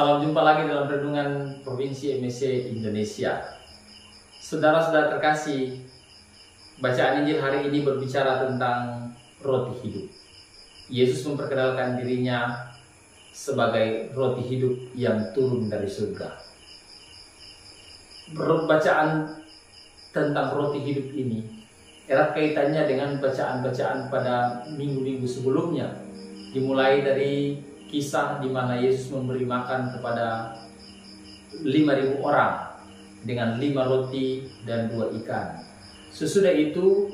Salam jumpa lagi dalam Renungan Provinsi MSC Indonesia. Saudara-saudara terkasih, bacaan Injil hari ini berbicara tentang roti hidup. Yesus memperkenalkan dirinya sebagai roti hidup yang turun dari surga. Bacaan tentang roti hidup ini erat kaitannya dengan bacaan-bacaan pada minggu-minggu sebelumnya, dimulai dari kisah di mana Yesus memberi makan kepada 5.000 orang dengan lima roti dan dua ikan. Sesudah itu,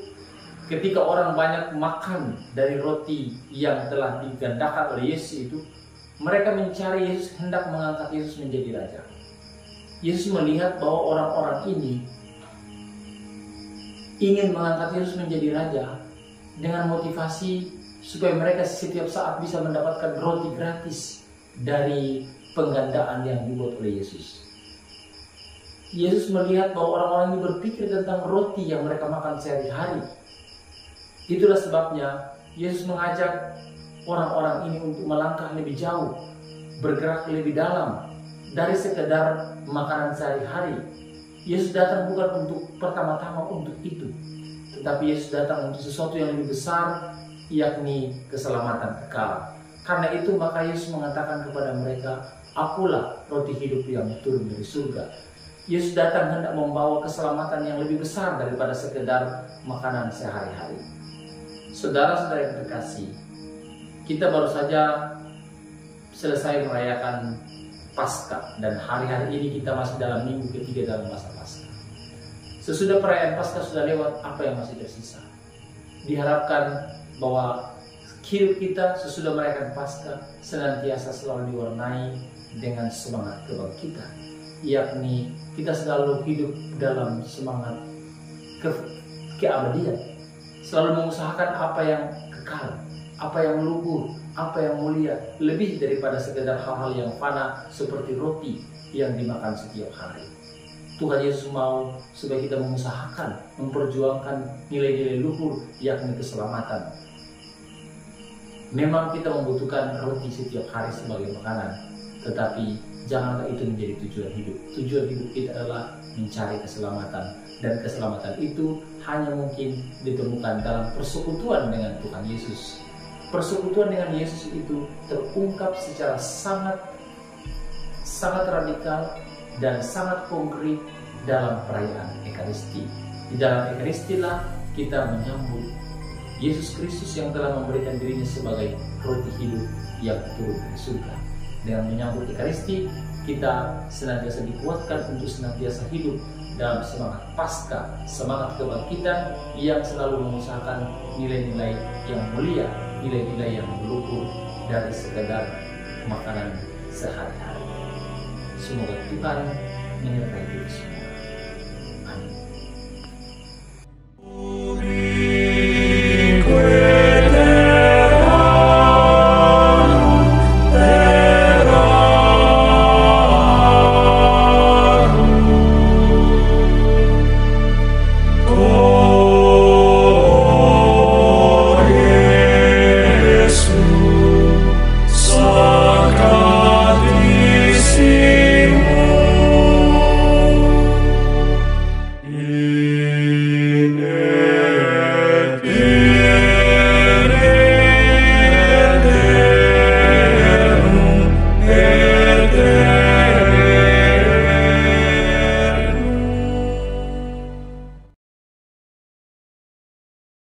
ketika orang banyak makan dari roti yang telah digandakan oleh Yesus itu, mereka mencari Yesus hendak mengangkat Yesus menjadi raja. Yesus melihat bahwa orang-orang ini ingin mengangkat Yesus menjadi raja dengan motivasi supaya mereka setiap saat bisa mendapatkan roti gratis dari penggandaan yang dibuat oleh Yesus. Yesus melihat bahwa orang-orang ini berpikir tentang roti yang mereka makan sehari-hari. Itulah sebabnya Yesus mengajak orang-orang ini untuk melangkah lebih jauh, bergerak lebih dalam dari sekedar makanan sehari-hari. Yesus datang bukan untuk pertama-tama untuk itu, tetapi Yesus datang untuk sesuatu yang lebih besar yakni keselamatan kekal. Karena itu maka Yesus mengatakan kepada mereka, Akulah roti hidup yang turun dari surga. Yesus datang hendak membawa keselamatan yang lebih besar daripada sekedar makanan sehari-hari. Saudara-saudara yang terkasih, kita baru saja selesai merayakan Paskah dan hari-hari ini kita masih dalam minggu ketiga dalam masa Paskah. Sesudah perayaan Paskah sudah lewat, apa yang masih tersisa? Diharapkan bahwa hidup kita sesudah merayakan Paskah senantiasa selalu diwarnai dengan semangat kebangkitan, yakni kita selalu hidup dalam semangat ke keabadian, selalu mengusahakan apa yang kekal, apa yang luhur, apa yang mulia, lebih daripada sekedar hal-hal yang fana seperti roti yang dimakan setiap hari. Tuhan Yesus mau supaya kita mengusahakan, memperjuangkan nilai-nilai luhur yakni keselamatan, Memang kita membutuhkan roti setiap hari sebagai makanan, tetapi janganlah itu menjadi tujuan hidup. Tujuan hidup kita adalah mencari keselamatan, dan keselamatan itu hanya mungkin ditemukan dalam persekutuan dengan Tuhan Yesus. Persekutuan dengan Yesus itu terungkap secara sangat sangat radikal dan sangat konkret dalam perayaan Ekaristi. Di dalam Ekaristi lah kita menyambut Yesus Kristus yang telah memberikan dirinya sebagai roti hidup yang turun dari surga. Dengan menyambut Ekaristi, kita senantiasa dikuatkan untuk senantiasa hidup dalam semangat pasca, semangat kebangkitan yang selalu mengusahakan nilai-nilai yang mulia, nilai-nilai yang melukur dari sekedar makanan sehari-hari. Semoga Tuhan menyertai kita semua.